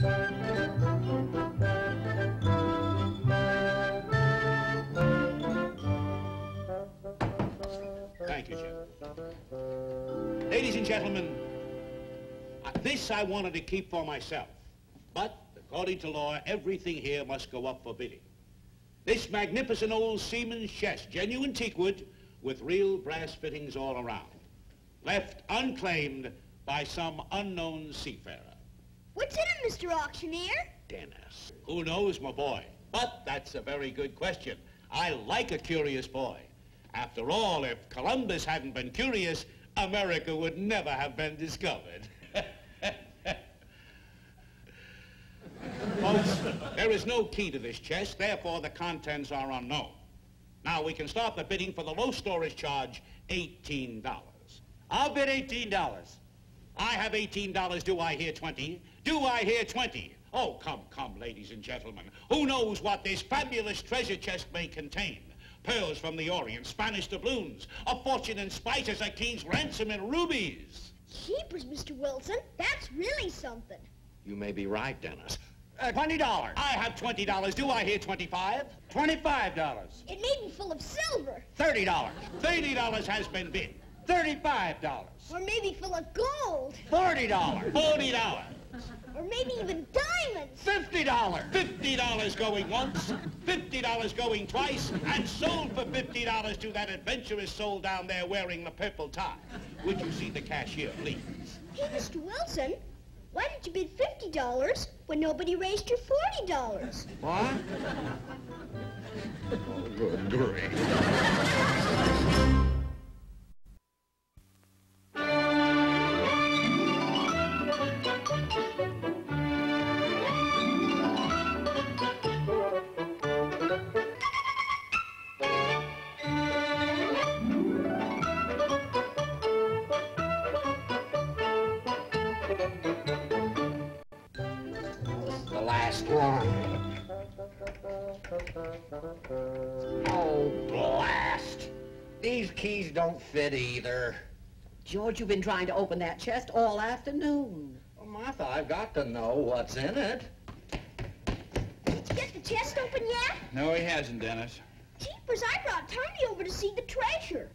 Thank you, Jim. Ladies and gentlemen, uh, this I wanted to keep for myself. But, according to law, everything here must go up for bidding. This magnificent old seaman's chest, genuine teakwood, with real brass fittings all around. Left unclaimed by some unknown seafarer. What's in it, Mr. Auctioneer? Dennis. Who knows, my boy? But that's a very good question. I like a curious boy. After all, if Columbus hadn't been curious, America would never have been discovered. Folks, there is no key to this chest, therefore the contents are unknown. Now, we can start the bidding for the low storage charge, $18. I'll bid $18. I have $18. Do I hear 20? Do I hear 20? Oh, come, come, ladies and gentlemen. Who knows what this fabulous treasure chest may contain? Pearls from the Orient, Spanish doubloons, a fortune in spices, a king's ransom in rubies. Jeepers, Mr. Wilson. That's really something. You may be right, Dennis. Uh, $20. I have $20. Do I hear 25? $25. It may be full of silver. $30. $30 has been bid. $35. Or maybe full of gold. $40. $40. Or maybe even diamonds. $50. $50 going once, $50 going twice, and sold for $50 to that adventurous soul down there wearing the purple tie. Would you see the cashier, please? Hey, Mr. Wilson, why did you bid $50 when nobody raised your $40? What? oh, good grief. Oh, blast. These keys don't fit either. George, you've been trying to open that chest all afternoon. Well, Martha, I've got to know what's in it. Did you get the chest open yet? No, he hasn't, Dennis. Jeepers, I brought Tommy over to see the treasure.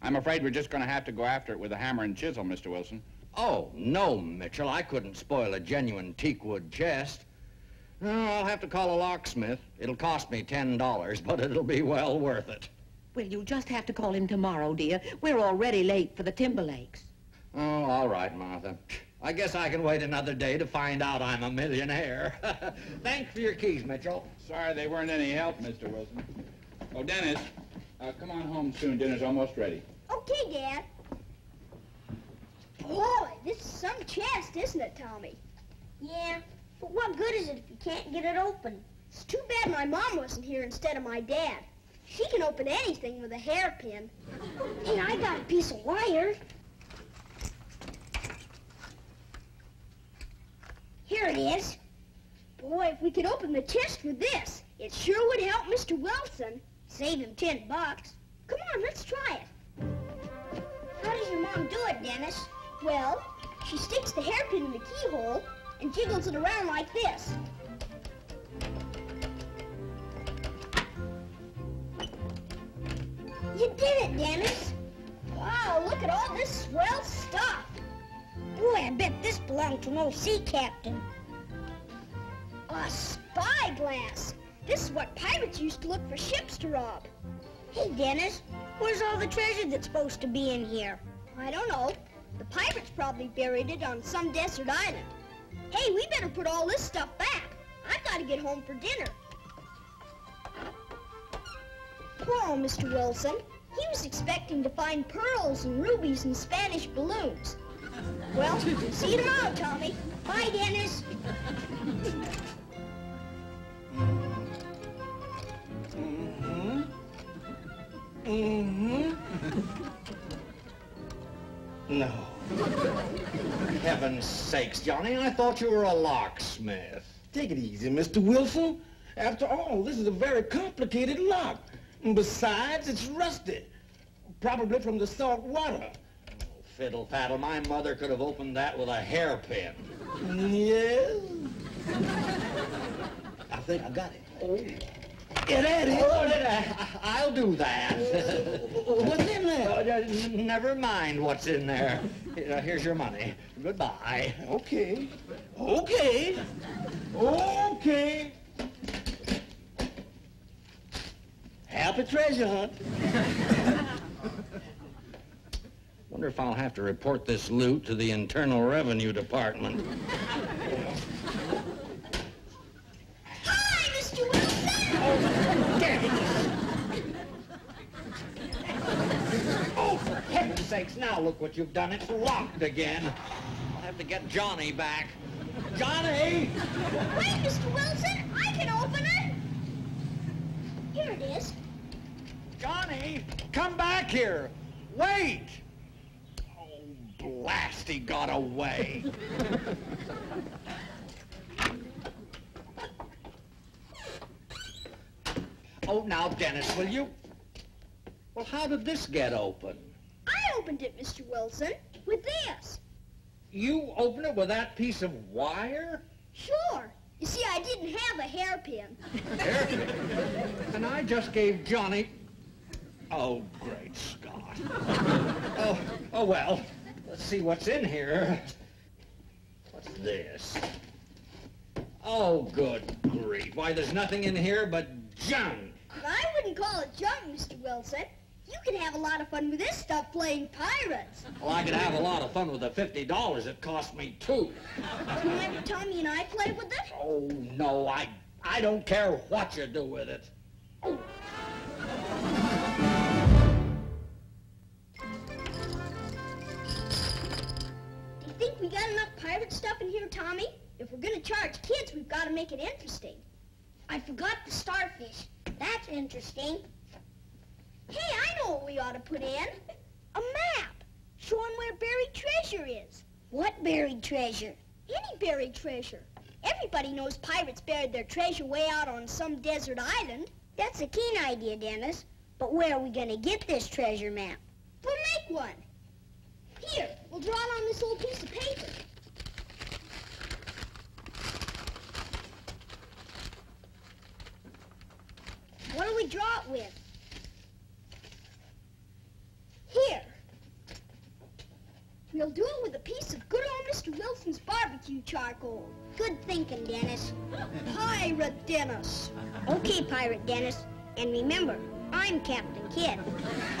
I'm afraid we're just going to have to go after it with a hammer and chisel, Mr. Wilson. Oh, no, Mitchell. I couldn't spoil a genuine teakwood chest. No, I'll have to call a locksmith. It'll cost me $10, but it'll be well worth it. Well, you'll just have to call him tomorrow, dear. We're already late for the Timberlakes. Oh, all right, Martha. I guess I can wait another day to find out I'm a millionaire. Thanks for your keys, Mitchell. Sorry they weren't any help, Mr. Wilson. Oh, Dennis, uh, come on home soon. Dinner's almost ready. Okay, Dad. Boy, this is some chest, isn't it, Tommy? Yeah, but what good is it if you can't get it open? It's too bad my mom wasn't here instead of my dad. She can open anything with a hairpin. And I got a piece of wire. Here it is. Boy, if we could open the chest with this, it sure would help Mr. Wilson. Save him ten bucks. Come on, let's try it. How does your mom do it, Dennis? Well, she sticks the hairpin in the keyhole and jiggles it around like this. You did it, Dennis. Wow, look at all this swell stuff. Boy, I bet this belonged to an old sea captain. A spyglass. This is what pirates used to look for ships to rob. Hey, Dennis, where's all the treasure that's supposed to be in here? I don't know. The pirates probably buried it on some desert island. Hey, we better put all this stuff back. I've got to get home for dinner. Poor old Mr. Wilson. He was expecting to find pearls and rubies and Spanish balloons. Well, see you tomorrow, Tommy. Bye, Dennis. Mm-hmm. No. Heaven's sakes, Johnny, I thought you were a locksmith. Take it easy, Mr. Wilson. After all, this is a very complicated lock. And besides, it's rusted. Probably from the salt water. Oh, Fiddle faddle, my mother could have opened that with a hairpin. Yes? I think I got it. Oh, That is. Oh, I'll do that. What's in there? Uh, never mind what's in there. Here's your money. Goodbye. Okay. Okay. Okay. Happy treasure hunt. Wonder if I'll have to report this loot to the Internal Revenue Department. Hi, Mr. Wilson! Oh, for heaven's sakes, now look what you've done. It's locked again. I'll have to get Johnny back. Johnny! Wait, Mr. Wilson, I can open it. Here it is. Johnny! Come back here! Wait! Oh, blast, he got away. oh, now, Dennis, will you? Well, how did this get open? I opened it, Mr. Wilson, with this. You opened it with that piece of wire? Sure. You see, I didn't have a hairpin. hairpin. And I just gave Johnny... Oh, great Scott. Oh, oh well. Let's see what's in here. What's this? Oh, good grief. Why, there's nothing in here but junk. I wouldn't call it junk, Mr. Wilson. You can have a lot of fun with this stuff playing pirates. Well, I could have a lot of fun with the $50 it cost me, too. Do you mind if Tommy and I play with it? Oh, no, I, I don't care what you do with it. Oh. Do you think we got enough pirate stuff in here, Tommy? If we're gonna charge kids, we've got to make it interesting. I forgot the starfish. That's interesting. Hey, I know what we ought to put in. A map showing where buried treasure is. What buried treasure? Any buried treasure. Everybody knows pirates buried their treasure way out on some desert island. That's a keen idea, Dennis. But where are we gonna get this treasure map? We'll make one. Here, we'll draw it on this old piece of paper. What do we draw it with? Here. We'll do it with a piece of good old Mr. Wilson's barbecue charcoal. Good thinking, Dennis. Pirate Dennis. Okay, Pirate Dennis. And remember, I'm Captain Kidd.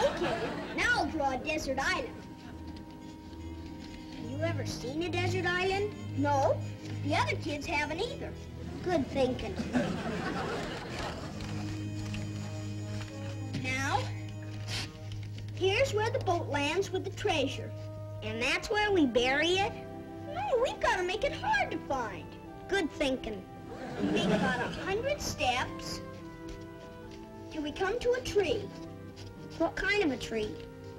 Okay, now I'll draw a desert island. Have you ever seen a desert island? No. The other kids haven't either. Good thinking. Now, here's where the boat lands with the treasure. And that's where we bury it? No, we've got to make it hard to find. Good thinking. We make about a hundred steps till we come to a tree. What kind of a tree?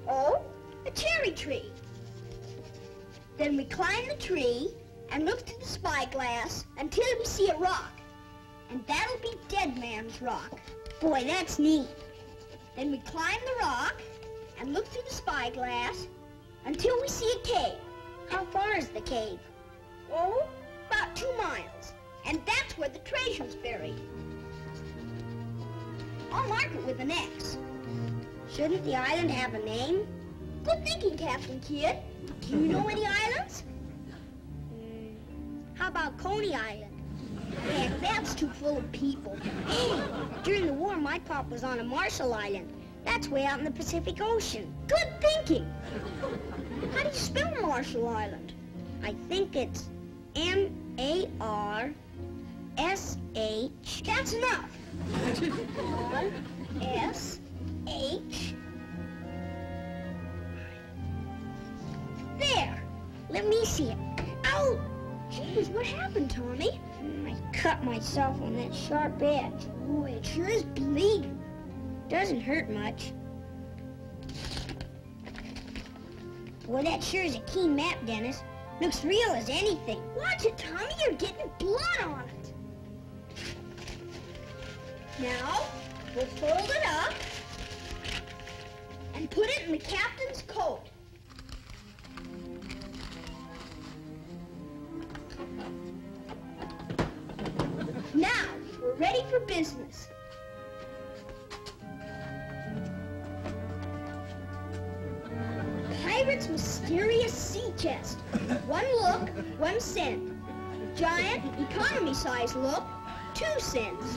Oh, a cherry tree. Then we climb the tree and look through the spyglass until we see a rock. And that'll be Dead Man's Rock. Boy, that's neat. Then we climb the rock and look through the spyglass until we see a cave. How far is the cave? Oh, about two miles. And that's where the treasure's buried. I'll mark it with an X. Shouldn't the island have a name? Good thinking, Captain Kidd. Do you know any islands? Hmm, How about Coney Island? Heck, that's too full of people. During the war, my pop was on a Marshall Island. That's way out in the Pacific Ocean. Good thinking. How do you spell Marshall Island? I think it's M-A-R-S-H. That's enough. R-S-H. There. Let me see it. Oh, Ow! Jeez, what happened, Tommy? I cut myself on that sharp edge. Boy, it sure is bleeding. Doesn't hurt much. Boy, that sure is a keen map, Dennis. Looks real as anything. Watch it, Tommy. You're getting blood on it. Now, we'll fold it up and put it in the captain's coat. Now, we're ready for business. Pirate's mysterious sea chest. One look, one cent. Giant, economy size look, two cents.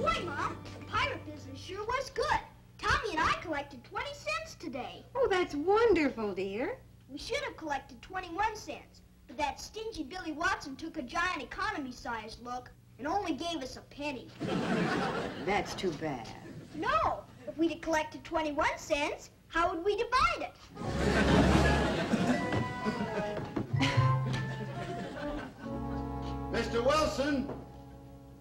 Boy, Mom, the pirate business sure was good. Tommy and I collected 20 cents today. Oh, that's wonderful, dear. We should have collected 21 cents, but that stingy Billy Watson took a giant economy size look and only gave us a penny. That's too bad. No, if we'd have collected 21 cents, how would we divide it? Mr. Wilson,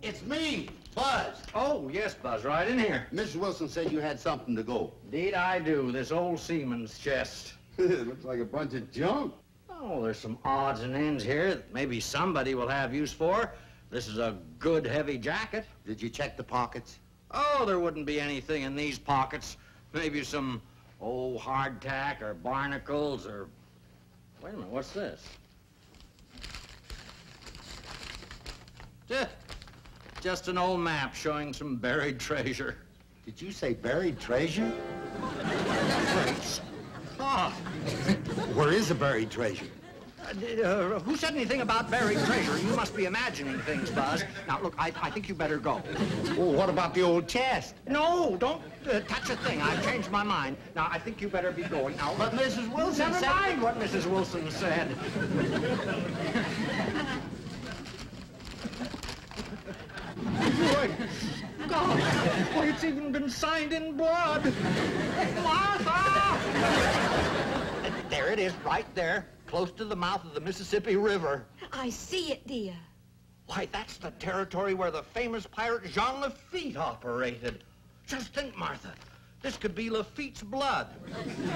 it's me, Buzz. Oh, yes, Buzz, right in here. Mrs. Wilson said you had something to go. Indeed I do, this old seaman's chest. it looks like a bunch of junk. Oh, there's some odds and ends here that maybe somebody will have use for. This is a good heavy jacket. Did you check the pockets? Oh, there wouldn't be anything in these pockets. Maybe some old hardtack or barnacles or... Wait a minute, what's this? Just, an old map showing some buried treasure. Did you say buried treasure? Where is the buried treasure? Uh, uh, who said anything about buried treasure? You must be imagining things, Buzz. Now, look, I, I think you better go. Well, what about the old chest? No, don't uh, touch a thing. I've changed my mind. Now, I think you better be going. Now, But Mrs. Wilson Never said... mind what Mrs. Wilson said. Boy, God, it's even been signed in blood. Martha! There it is, right there, close to the mouth of the Mississippi River. I see it, dear. Why, that's the territory where the famous pirate Jean Lafitte operated. Just think, Martha. This could be Lafitte's blood.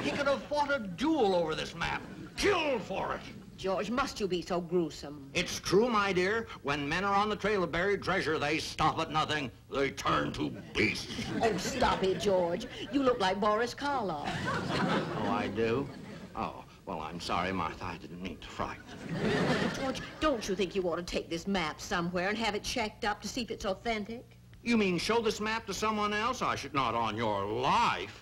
He could have fought a duel over this map, killed for it. George, must you be so gruesome? It's true, my dear. When men are on the trail of buried treasure, they stop at nothing. They turn to beasts. Oh, stop it, George. You look like Boris Karloff. Oh, I do? Oh, well, I'm sorry, Martha. I didn't mean to frighten you. George, don't you think you ought to take this map somewhere and have it checked up to see if it's authentic? You mean show this map to someone else? I should not on your life.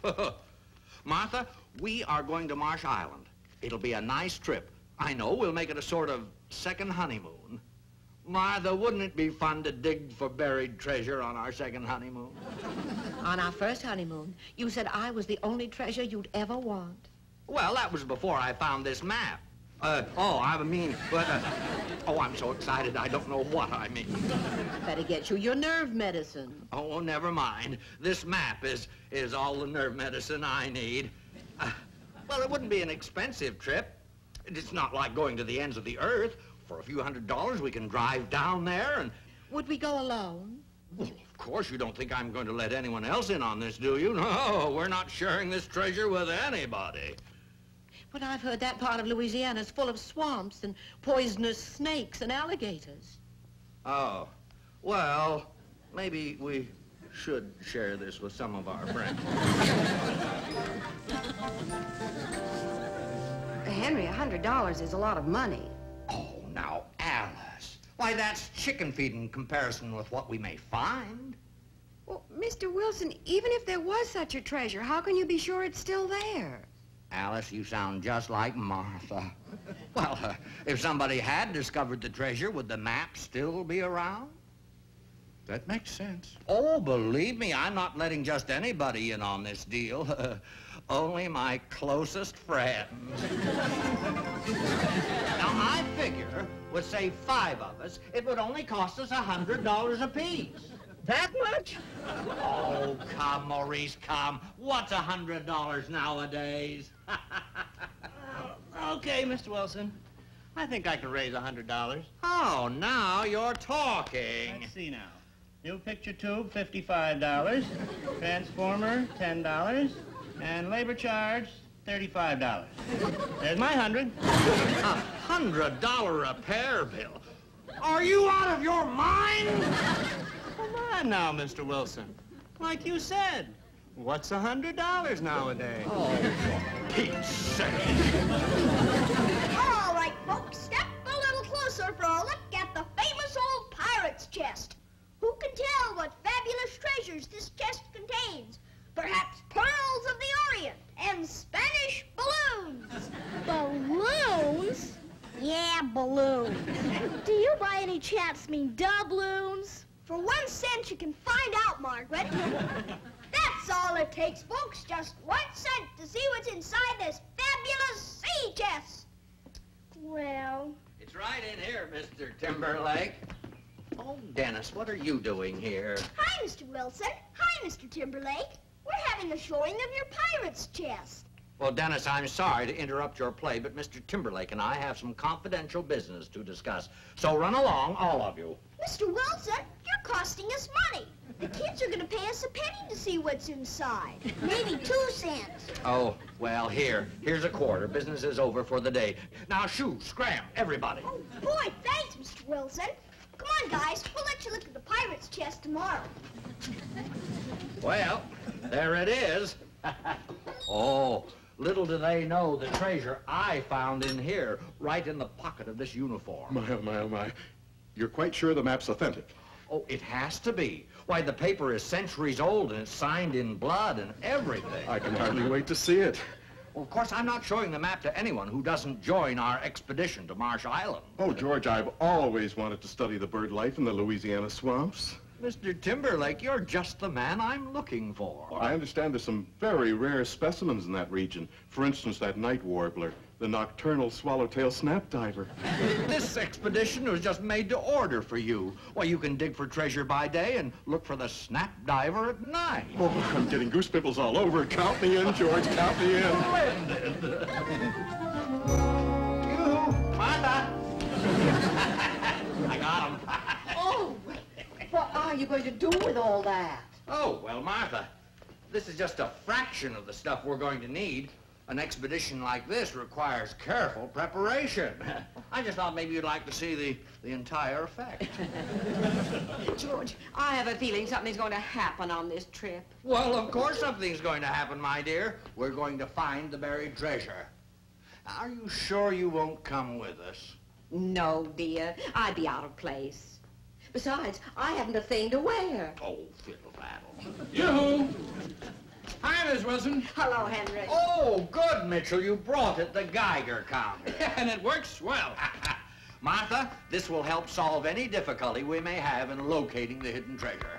Martha, we are going to Marsh Island. It'll be a nice trip. I know we'll make it a sort of second honeymoon. Martha, wouldn't it be fun to dig for buried treasure on our second honeymoon? On our first honeymoon, you said I was the only treasure you'd ever want. Well, that was before I found this map. Uh, oh, I mean, but, uh, oh, I'm so excited I don't know what I mean. Better get you your nerve medicine. Oh, never mind. This map is, is all the nerve medicine I need. Uh, well, it wouldn't be an expensive trip. It's not like going to the ends of the earth. For a few hundred dollars, we can drive down there and... Would we go alone? Well, of course, you don't think I'm going to let anyone else in on this, do you? No, we're not sharing this treasure with anybody. But I've heard that part of Louisiana's full of swamps and poisonous snakes and alligators. Oh, well, maybe we should share this with some of our friends. Henry, a hundred dollars is a lot of money. Oh, now, Alice. Why, that's chicken feed in comparison with what we may find. Well, Mr. Wilson, even if there was such a treasure, how can you be sure it's still there? Alice, you sound just like Martha. Well, uh, if somebody had discovered the treasure, would the map still be around? That makes sense. Oh, believe me, I'm not letting just anybody in on this deal. Only my closest friends. now, I figure, with, say, five of us, it would only cost us a $100 apiece. That much? Oh, come, Maurice, come. What's a $100 nowadays? Okay, Mr. Wilson. I think I can raise a hundred dollars. oh, now you're talking. Let's see now. New picture tube, fifty-five dollars. Transformer, ten dollars. And labor charge, thirty-five dollars. There's my hundred. A hundred dollar repair bill. Are you out of your mind? on now, Mr. Wilson. Like you said, what's a hundred dollars nowadays? Oh, for Pete's sake. All right, folks, step a little closer for a look at the famous old pirate's chest. Who can tell what fabulous treasures this chest contains? Perhaps pearls of the Orient and Spanish balloons. Balloons? Yeah, balloons. Do you by any chance mean cent, you can find out, Margaret. That's all it takes, folks. Just one cent to see what's inside this fabulous sea chest. Well, It's right in here, Mr. Timberlake. Oh, Dennis, what are you doing here? hi, Mr. Wilson. Hi, Mr. Timberlake. We're having a showing of your pirate's chest. Well, Dennis, I'm sorry to interrupt your play, but Mr. Timberlake and I have some confidential business to discuss. So run along, all of you. Mr. Wilson, you're costing us money. The kids are going to pay us a penny to see what's inside. Maybe two cents. Oh, well, here. Here's a quarter. Business is over for the day. Now, shoo, scram, everybody. Oh, boy, thanks, Mr. Wilson. Come on, guys. We'll let you look at the pirate's chest tomorrow. Well, there it is. oh, little do they know the treasure I found in here, right in the pocket of this uniform. My, oh, my, oh, my. You're quite sure the map's authentic? Oh, it has to be. Why, the paper is centuries old and it's signed in blood and everything. I can hardly wait to see it. Well, of course, I'm not showing the map to anyone who doesn't join our expedition to Marsh Island. Oh, George, I've always wanted to study the bird life in the Louisiana swamps. Mr. Timberlake, you're just the man I'm looking for. I understand there's some very rare specimens in that region. For instance, that night warbler, the nocturnal swallowtail snapdiver. This expedition was just made to order for you. Why, you can dig for treasure by day and look for the snap diver at night. Oh, I'm getting goose pimples all over. Count me in, George, count me in. Splendid. are you going to do with all that? Oh, well, Martha, this is just a fraction of the stuff we're going to need. An expedition like this requires careful preparation. I just thought maybe you'd like to see the, the entire effect. George, I have a feeling something's going to happen on this trip. well, of course something's going to happen, my dear. We're going to find the buried treasure. Are you sure you won't come with us? No, dear, I'd be out of place. Besides, I haven't a thing to wear. Oh, fiddle faddle. Yoo-hoo! Hi, Miss Wilson. Hello, Henry. Oh, good, Mitchell. You brought it, the Geiger counter. and it works well. Martha, this will help solve any difficulty we may have in locating the hidden treasure.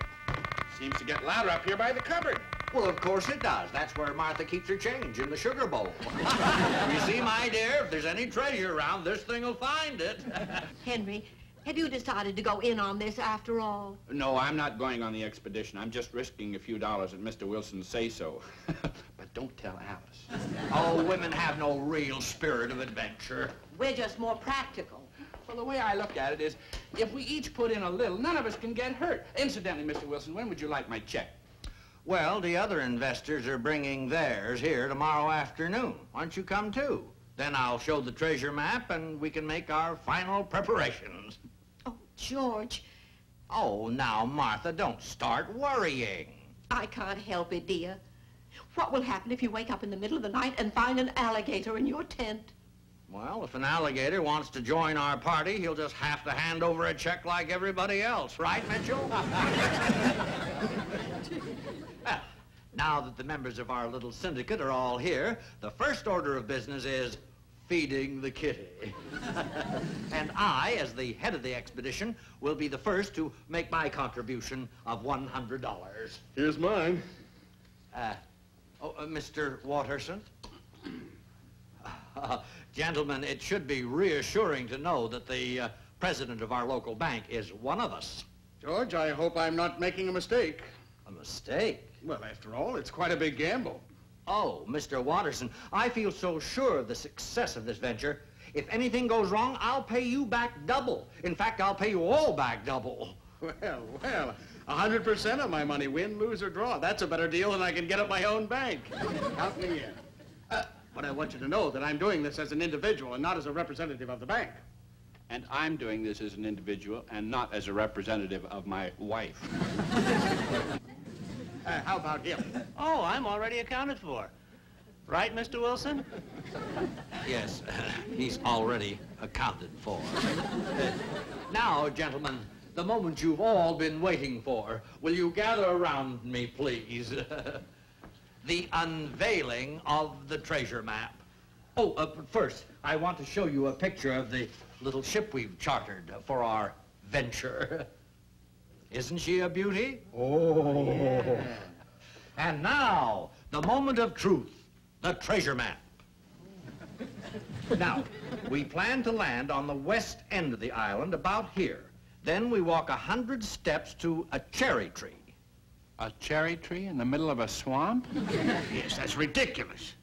Seems to get louder up here by the cupboard. Well, of course it does. That's where Martha keeps her change, in the sugar bowl. you see, my dear, if there's any treasure around, this thing will find it. Henry, have you decided to go in on this after all? No, I'm not going on the expedition. I'm just risking a few dollars at Mr. Wilson's say-so. but don't tell Alice. oh, women have no real spirit of adventure. We're just more practical. Well, the way I look at it is, if we each put in a little, none of us can get hurt. Incidentally, Mr. Wilson, when would you like my check? Well, the other investors are bringing theirs here tomorrow afternoon. Why don't you come too? Then I'll show the treasure map and we can make our final preparations. George, Oh, now, Martha, don't start worrying. I can't help it, dear. What will happen if you wake up in the middle of the night and find an alligator in your tent? Well, if an alligator wants to join our party, he'll just have to hand over a check like everybody else, right, Mitchell? well, now that the members of our little syndicate are all here, the first order of business is feeding the kitty. and I, as the head of the expedition, will be the first to make my contribution of $100. Here's mine. Uh, oh, uh, Mr. Watterson? Uh, gentlemen, it should be reassuring to know that the uh, president of our local bank is one of us. George, I hope I'm not making a mistake. A mistake? Well, after all, it's quite a big gamble. Oh, Mr. Watterson, I feel so sure of the success of this venture. If anything goes wrong, I'll pay you back double. In fact, I'll pay you all back double. Well, well, a hundred percent of my money, win, lose, or draw. That's a better deal than I can get at my own bank. Count me in. Uh, but I want you to know that I'm doing this as an individual and not as a representative of the bank. And I'm doing this as an individual and not as a representative of my wife. Uh, how about him? Oh, I'm already accounted for. Right, Mr. Wilson? Yes, he's already accounted for. Uh, now, gentlemen, the moment you've all been waiting for. Will you gather around me, please? the unveiling of the treasure map. Oh, uh, but first, I want to show you a picture of the little ship we've chartered for our venture. Isn't she a beauty? Oh. And now, the moment of truth, the treasure map. Now, we plan to land on the west end of the island, about here. Then we walk a hundred steps to a cherry tree. A cherry tree in the middle of a swamp? Yes, that's ridiculous,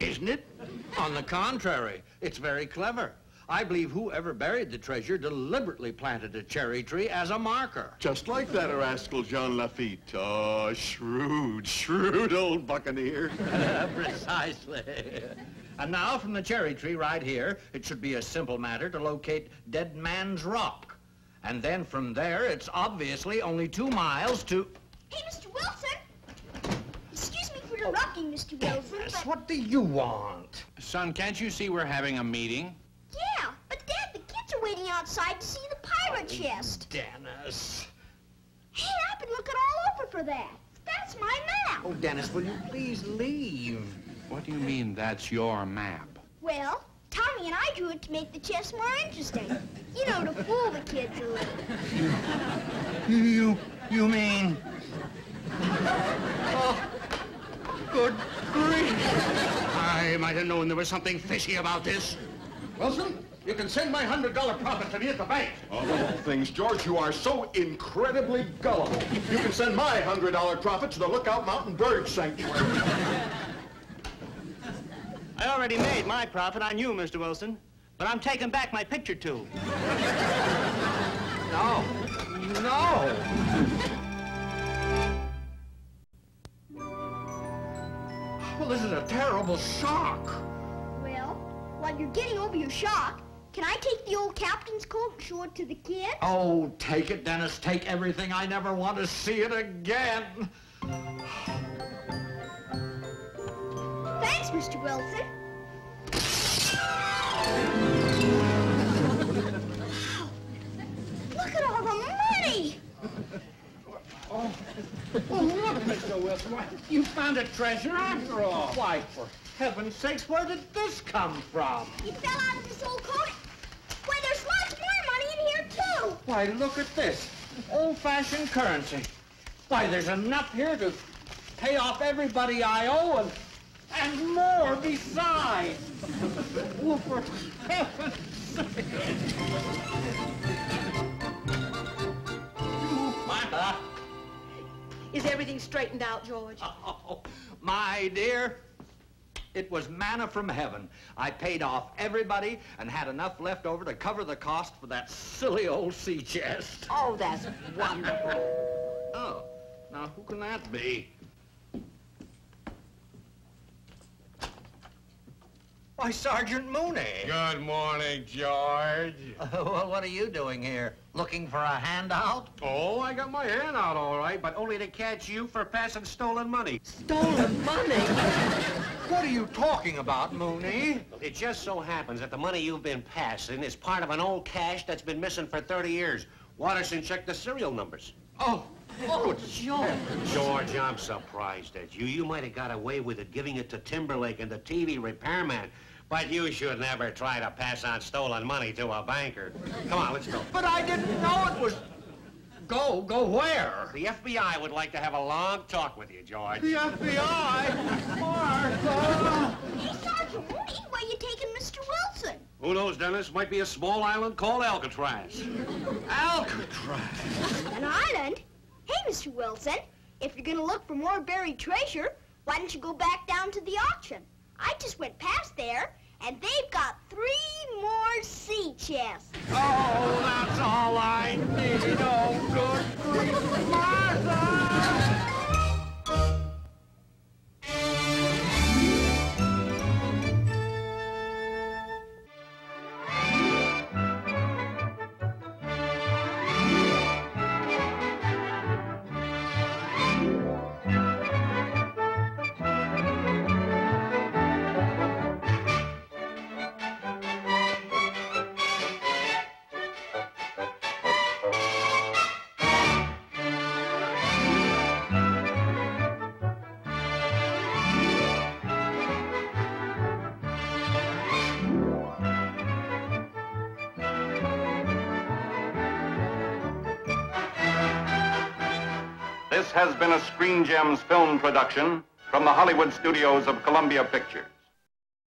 isn't it? On the contrary, it's very clever. I believe whoever buried the treasure deliberately planted a cherry tree as a marker. Just like that rascal Jean Lafitte. Oh, shrewd, shrewd old buccaneer. Precisely. And now from the cherry tree right here, it should be a simple matter to locate Dead Man's Rock. And then from there, it's obviously only two miles to... Hey, Mr. Wilson! Excuse me for interrupting, Mr. Wilson, but... what do you want? Son, can't you see we're having a meeting? Yeah, but Dad, the kids are waiting outside to see the pirate oh, chest. Dennis. Hey, I've been looking all over for that. That's my map. Oh, Dennis, will you please leave? What do you mean that's your map? Well, Tommy and I drew it to make the chest more interesting. You know, to fool the kids a little. You, you mean... Oh, good grief. I might have known there was something fishy about this. Wilson, you can send my $100 profit to me at the bank. Of all things, George, you are so incredibly gullible. You can send my $100 profit to the Lookout Mountain Bird Sanctuary. I already made my profit on you, Mr. Wilson. But I'm taking back my picture tube. No. No. Well, this is a terrible shock. Well, while you're getting over your shock, can I take the old captain's coat and show it to the kids? Oh, take it, Dennis. Take everything. I never want to see it again. Thanks, Mr. Wilson. Look at all the money! Oh, look, Mr. Wilson. Why, you found a treasure after all. Why, for heaven's sakes, where did this come from? You fell out of this old coat. Why, there's lots more money in here, too. Why, look at this. Old-fashioned currency. Why, there's enough here to pay off everybody I owe and, and more besides. well, for heaven's sake. Is everything straightened out, George? oh, my dear, it was manna from heaven. I paid off everybody and had enough left over to cover the cost for that silly old sea chest. Oh, that's wonderful. Oh, now who can that be? Why, Sergeant Mooney. Good morning, George. well, what are you doing here? Looking for a handout? Oh, I got my hand out all right, but only to catch you for passing stolen money. Stolen money? What are you talking about, Mooney? It just so happens that the money you've been passing is part of an old cache that's been missing for 30 years. Watterson checked the serial numbers. Oh, oh, George. George, I'm surprised at you. You might have got away with it giving it to Timberlake and the TV repairman. But you should never try to pass on stolen money to a banker. Come on, let's go. But I didn't know it was... Go, go where? The FBI would like to have a long talk with you, George. The FBI? Martha! Hey, Sergeant Mooney, where you taking Mr. Wilson? Who knows, Dennis? Might be a small island called Alcatraz. Alcatraz? An island? Hey, Mr. Wilson, if you're gonna look for more buried treasure, why don't you go back down to the auction? I just went past there, and they've got three more sea chests. Oh, that's all I need. Oh, good grief. Martha! Has been a Screen Gems film production from the Hollywood studios of Columbia Pictures.